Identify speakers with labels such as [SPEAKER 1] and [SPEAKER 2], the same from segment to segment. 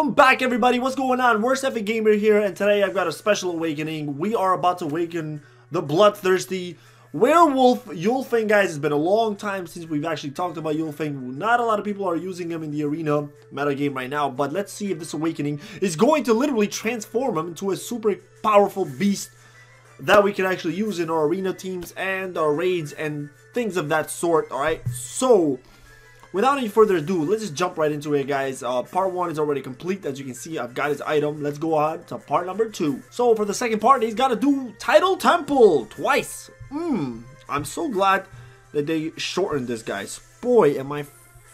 [SPEAKER 1] Welcome back everybody, what's going on? Worst Epic Gamer here, and today I've got a special awakening. We are about to awaken the bloodthirsty werewolf Ulfang, guys. It's been a long time since we've actually talked about Ulfang. Not a lot of people are using him in the arena meta game right now, but let's see if this awakening is going to literally transform him into a super powerful beast that we can actually use in our arena teams and our raids and things of that sort, alright? So, without any further ado, let's just jump right into it, guys. Uh, part 1 is already complete. As you can see, I've got his item. Let's go on to part number 2. So, for the second part, he's got to do Tidal Temple twice. Hmm, I'm so glad that they shortened this, guys. Boy, am I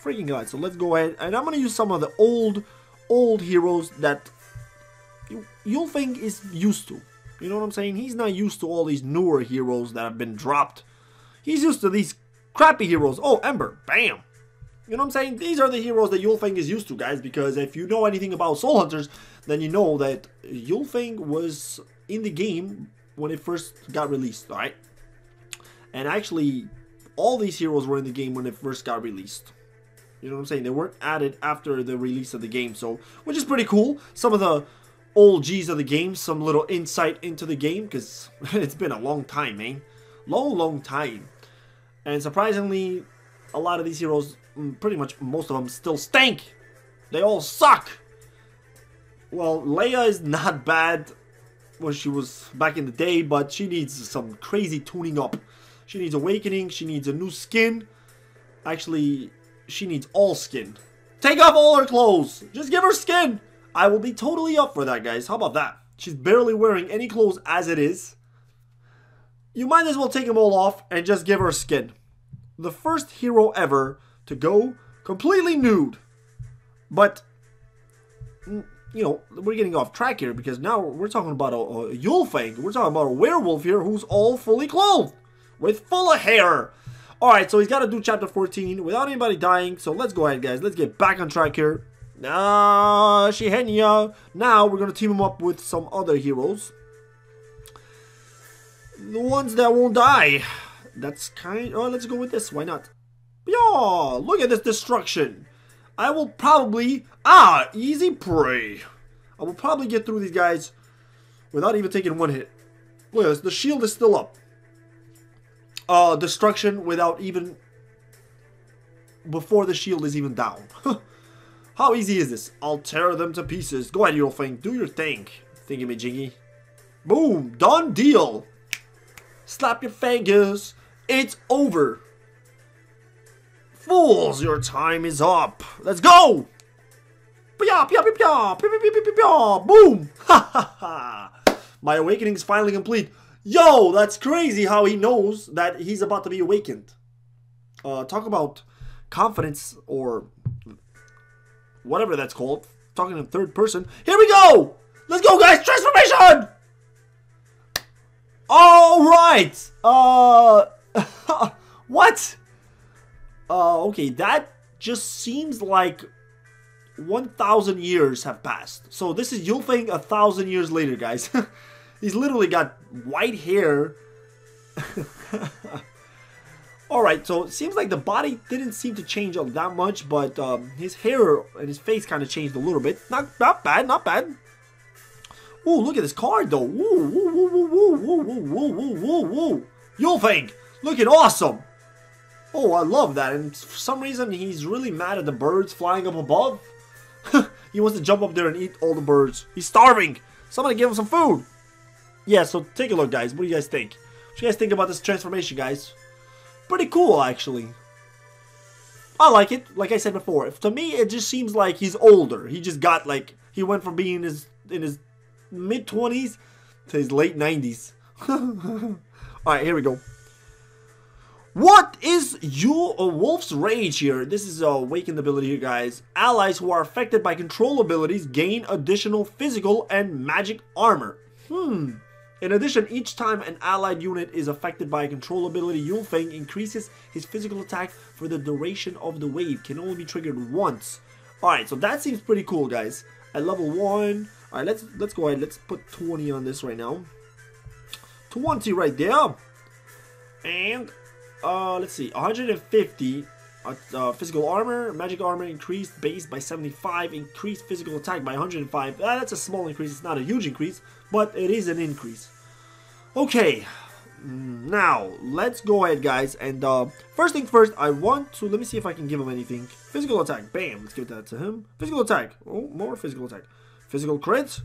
[SPEAKER 1] freaking glad. So, let's go ahead. And I'm going to use some of the old, old heroes that you, Ulfang is used to. You know what I'm saying? He's not used to all these newer heroes that have been dropped. He's used to these crappy heroes. Oh, Ember. Bam. You know what I'm saying? These are the heroes that Ulfang is used to, guys, because if you know anything about Soul Hunters, then you know that Ulfang was in the game when it first got released, alright? And actually, all these heroes were in the game when it first got released. You know what I'm saying? They weren't added after the release of the game, so, which is pretty cool. Some of the old G's of the game, some little insight into the game, because it's been a long time, man. Long, long time. And surprisingly, a lot of these heroes, mm, pretty much most of them, still stink. They all suck. Well, Leia is not bad when she was back in the day, but she needs some crazy tuning up. She needs awakening, she needs a new skin. Actually, she needs all skin. Take off all her clothes. Just give her skin. I will be totally up for that, guys. How about that? She's barely wearing any clothes as it is. You might as well take them all off and just give her skin. The first hero ever to go completely nude. But, you know, we're getting off track here because now we're talking about a, a Ulfang. We're talking about a werewolf here who's all fully clothed with full of hair. Alright, so he's got to do chapter 14 without anybody dying. So let's go ahead, guys. Let's get back on track here. Ah, Shihenya. Now we're gonna team him up with some other heroes. The ones that won't die. That's kind. Oh, let's go with this. Why not? Yeah, look at this destruction. I will probably ah easy prey. I will probably get through these guys without even taking one hit. Look at this. The shield is still up. Uh, destruction without even before the shield is even down. How easy is this? I'll tear them to pieces. Go ahead, you little thing. Do your thing. Thingy me jiggy. Boom. Done deal. Slap your fingers. It's over. Fools, your time is up. Let's go. Boom. My awakening is finally complete. Yo, that's crazy how he knows that he's about to be awakened. Uh, talk about confidence or whatever that's called. Talking in third person. Here we go! Let's go, guys! Transformation! All right. Uh, what? Uh, okay, that just seems like 1,000 years have passed. So this is Ulfang a thousand years later, guys. He's literally got white hair. Alright, so it seems like the body didn't seem to change that much, but um, his hair and his face kind of changed a little bit. Not, not bad, not bad. Ooh, look at this card though. Woo, woo, woo, woo, woo, woo, woo, woo, woo, woo, woo. Ulfang, looking awesome. Oh, I love that. And for some reason, he's really mad at the birds flying up above. he wants to jump up there and eat all the birds. He's starving. Somebody give him some food. Yeah, so take a look, guys. What do you guys think? What do you guys think about this transformation, guys? pretty cool, actually. I like it. Like I said before, to me, it just seems like he's older. He just got like he went from being in his in his mid twenties to his late nineties. All right, here we go. What is your uh, Wolf's Rage here? This is a awakened ability here, guys. Allies who are affected by control abilities gain additional physical and magic armor. Hmm. In addition, each time an allied unit is affected by a control ability, Ulfang increases his physical attack for the duration of the wave. Can only be triggered once. Alright, so that seems pretty cool, guys. At level 1, alright, let's let's go ahead. Let's put 20 on this right now. 20 right there. And, uh, let's see, 150. uh, uh, physical armor, magic armor increased base by 75, increased physical attack by 105. Uh, that's a small increase, it's not a huge increase, but it is an increase. Okay, mm, now let's go ahead guys and uh, first thing first I want to let me see if I can give him anything physical attack bam let's give that to him physical attack oh more physical attack physical crit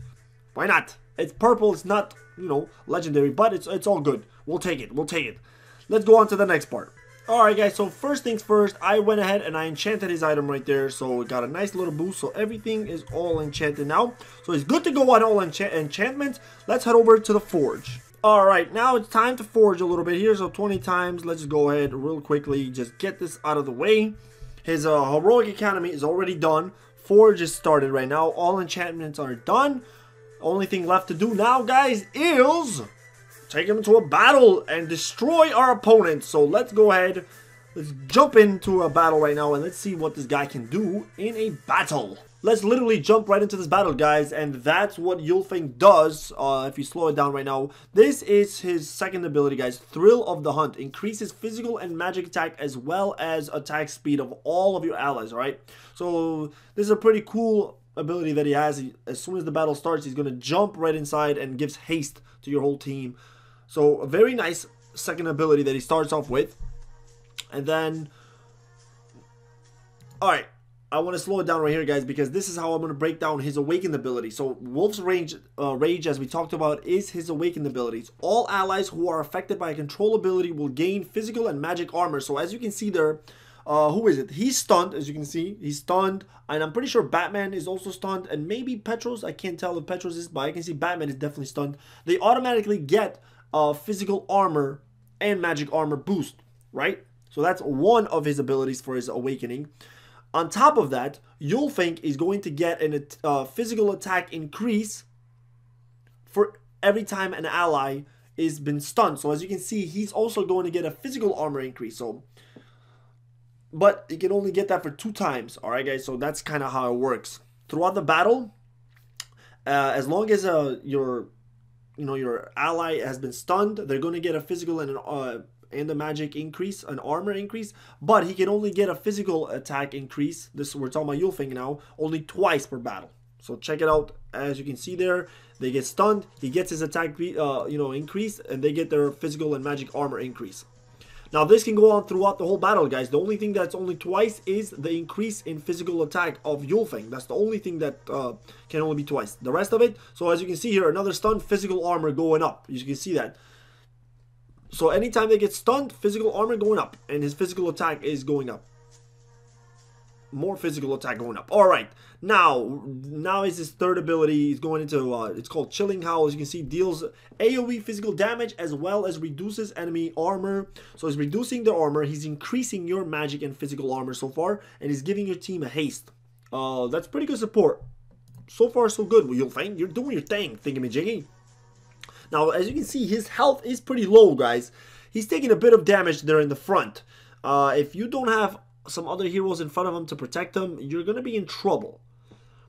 [SPEAKER 1] why not it's purple it's not you know legendary but it's it's all good we'll take it we'll take it let's go on to the next part Alright guys, so first things first, I went ahead and I enchanted his item right there, so it got a nice little boost, so everything is all enchanted now. So it's good to go on all encha enchantments. Let's head over to the forge. Alright, now it's time to forge a little bit here, so 20 times, let's go ahead real quickly, just get this out of the way. His uh, Heroic Academy is already done, Forge is started right now, all enchantments are done. Only thing left to do now, guys, is take him into a battle and destroy our opponent. So let's go ahead, let's jump into a battle right now and let's see what this guy can do in a battle. Let's literally jump right into this battle, guys, and that's what Ulfang does, uh, if you slow it down right now. This is his second ability, guys, Thrill of the Hunt. Increases physical and magic attack as well as attack speed of all of your allies, alright? So, this is a pretty cool ability that he has. As soon as the battle starts, he's going to jump right inside and gives haste to your whole team. So a very nice second ability that he starts off with. And then, alright, I want to slow it down right here, guys, because this is how I'm going to break down his awakened ability. So Wolf's range, uh, Rage, as we talked about, is his awakened abilities. All allies who are affected by a control ability will gain physical and magic armor. So as you can see there, uh, who is it? He's stunned, as you can see. He's stunned. And I'm pretty sure Batman is also stunned. And maybe Petros. I can't tell if Petros is, but I can see Batman is definitely stunned. They automatically get uh, physical armor and magic armor boost, right? So that's one of his abilities for his awakening. On top of that, Ulfang is going to get a uh, physical attack increase for every time an ally is been stunned. So as you can see, he's also going to get a physical armor increase. So, but you can only get that for two times. All right, guys. So that's kind of how it works throughout the battle. Uh, as long as uh, your you know your ally has been stunned, they're going to get a physical and an uh, and a magic increase, an armor increase, but he can only get a physical attack increase. This we're talking about Ulfang now, only twice per battle. So check it out. As you can see there, they get stunned. He gets his attack, uh, you know, increase and they get their physical and magic armor increase. Now this can go on throughout the whole battle, guys. The only thing that's only twice is the increase in physical attack of Ulfang. That's the only thing that uh, can only be twice. The rest of it, so as you can see here, another stun, physical armor going up. You can see that. So anytime they get stunned, physical armor going up, and his physical attack is going up more physical attack going up. All right, now now is his third ability. He's going into uh, it's called Chilling Howl. As you can see, deals AOE physical damage as well as reduces enemy armor. So he's reducing the armor. He's increasing your magic and physical armor so far, and he's giving your team a haste. Uh, that's pretty good support. So far, so good. Well, Ulfang you're doing your thing, thingamajiggy. Now, as you can see, his health is pretty low, guys. He's taking a bit of damage there in the front. Uh, if you don't have some other heroes in front of him to protect him, you're going to be in trouble.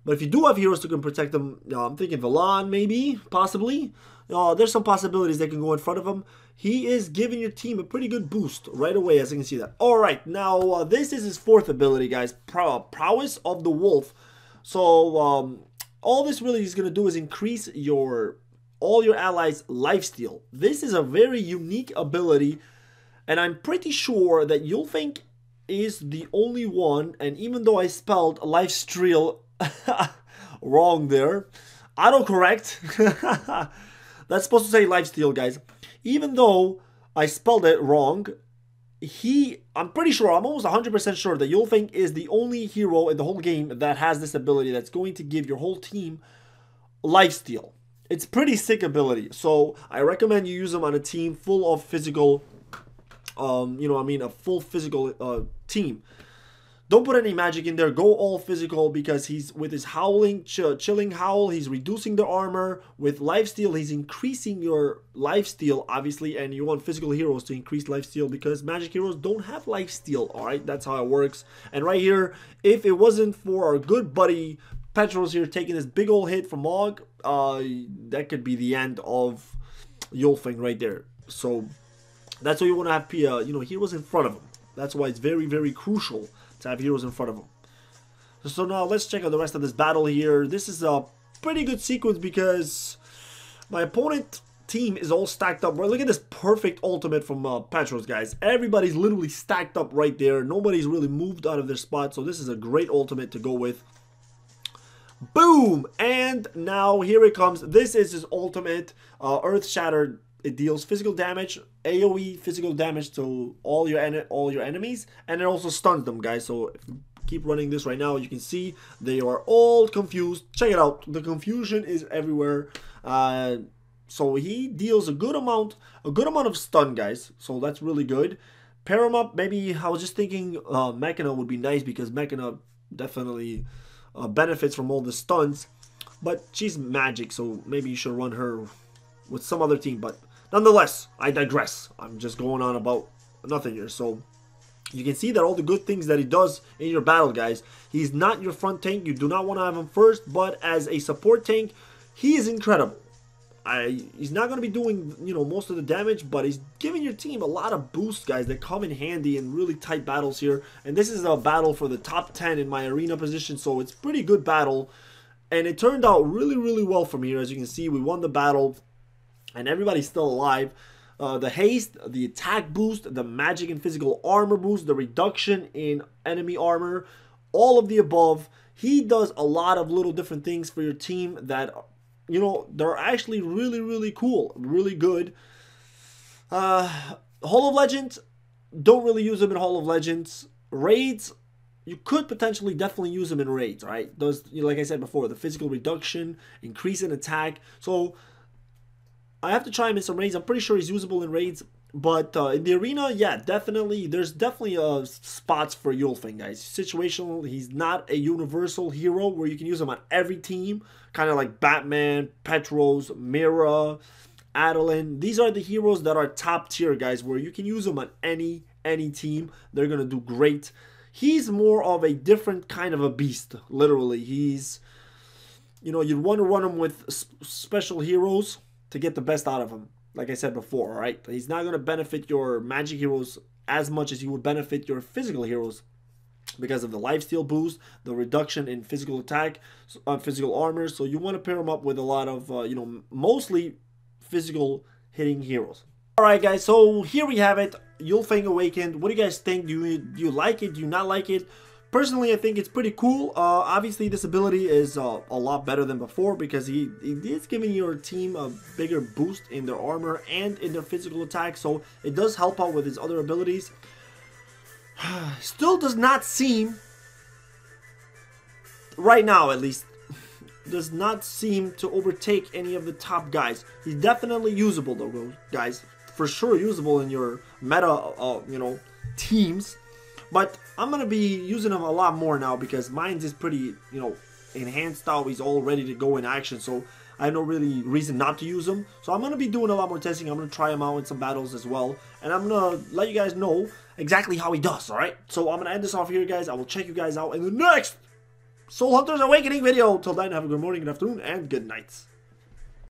[SPEAKER 1] But if you do have heroes who can protect them, I'm thinking Valan maybe, possibly. Uh, there's some possibilities that can go in front of him. He is giving your team a pretty good boost right away, as you can see that. Alright, now uh, this is his fourth ability, guys. Prow Prowess of the Wolf. So, um, all this really is going to do is increase your all your allies' lifesteal. This is a very unique ability, and I'm pretty sure that Ulfang is the only one, and even though I spelled lifesteal wrong there, autocorrect, that's supposed to say lifesteal, guys. Even though I spelled it wrong, he, I'm pretty sure, I'm almost 100% sure that Ulfang is the only hero in the whole game that has this ability that's going to give your whole team lifesteal. It's pretty sick ability, so I recommend you use them on a team full of physical um, you know, I mean, a full physical uh, team. Don't put any magic in there. Go all physical because he's with his howling, ch chilling howl. He's reducing the armor with lifesteal. He's increasing your lifesteal, obviously, and you want physical heroes to increase lifesteal because magic heroes don't have lifesteal. All right, that's how it works. And right here, if it wasn't for our good buddy Petros here taking this big old hit from Mog, uh, that could be the end of Ulfang right there. So that's why you want to have uh, you know heroes in front of him. That's why it's very, very crucial to have heroes in front of him. So now let's check out the rest of this battle here. This is a pretty good sequence because my opponent team is all stacked up. Look at this perfect ultimate from uh, Petros, guys. Everybody's literally stacked up right there. Nobody's really moved out of their spot, so this is a great ultimate to go with. Boom! And now here it comes. This is his ultimate uh, Earth Shattered. It deals physical damage, AoE physical damage to all your all your enemies, and it also stuns them, guys. So keep running this right now. You can see they are all confused. Check it out. The confusion is everywhere. Uh, so he deals a good amount, a good amount of stun, guys. So that's really good. Pair him up. Maybe I was just thinking uh, Mechana would be nice because Mechana definitely uh, benefits from all the stuns. But she's magic, so maybe you should run her with some other team. But nonetheless, I digress. I'm just going on about nothing here. So you can see that all the good things that he does in your battle, guys. He's not your front tank. You do not want to have him first. But as a support tank, he is incredible. I, he's not going to be doing, you know, most of the damage, but he's giving your team a lot of boosts, guys, that come in handy in really tight battles here. And this is a battle for the top 10 in my arena position, so it's pretty good battle. And it turned out really, really well from here. As you can see, we won the battle, and everybody's still alive. Uh, the haste, the attack boost, the magic and physical armor boost, the reduction in enemy armor, all of the above. He does a lot of little different things for your team that you know, they're actually really, really cool, really good. Uh, Hall of Legends, don't really use them in Hall of Legends. Raids, you could potentially definitely use them in raids, right? Those, you know, like I said before, the physical reduction, increase in attack. So I have to try him in some raids. I'm pretty sure he's usable in raids. But uh, in the arena, yeah, definitely, there's definitely uh, spots for Ulfang, guys. Situational, he's not a universal hero where you can use him on every team. Kind of like Batman, Petros, Mira, Adolin. These are the heroes that are top tier, guys, where you can use them on any, any team. They're going to do great. He's more of a different kind of a beast, literally. He's, you know, you'd want to run him with special heroes to get the best out of him like I said before, right? He's not going to benefit your magic heroes as much as he would benefit your physical heroes because of the lifesteal boost, the reduction in physical attack, uh, physical armor. So you want to pair him up with a lot of, uh, you know, mostly physical hitting heroes. All right, guys. So here we have it. Ulfang Awakened. What do you guys think? Do you do you like it? Do you not like it? Personally, I think it's pretty cool. Uh, obviously, this ability is uh, a lot better than before because he, he is giving your team a bigger boost in their armor and in their physical attack, so it does help out with his other abilities. Still does not seem, right now at least, does not seem to overtake any of the top guys. He's definitely usable though, guys. For sure usable in your meta, uh, you know, teams but I'm going to be using them a lot more now because mine's is pretty, you know, enhanced. He's all ready to go in action. So I have no really reason not to use them. So I'm going to be doing a lot more testing. I'm going to try him out in some battles as well. And I'm going to let you guys know exactly how he does, alright? So I'm going to end this off here, guys. I will check you guys out in the next Soul Hunters Awakening video. Till then, have a good morning, good afternoon, and good nights.